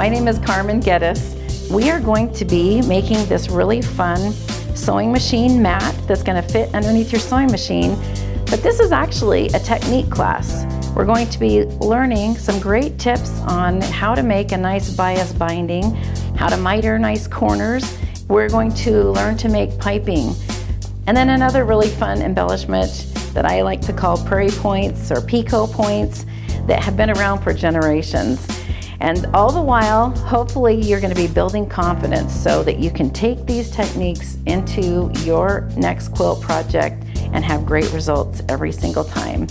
My name is Carmen Geddes. We are going to be making this really fun sewing machine mat that's going to fit underneath your sewing machine. But this is actually a technique class. We're going to be learning some great tips on how to make a nice bias binding, how to miter nice corners. We're going to learn to make piping. And then another really fun embellishment that I like to call prairie points or picot points that have been around for generations. And all the while, hopefully you're gonna be building confidence so that you can take these techniques into your next quilt project and have great results every single time.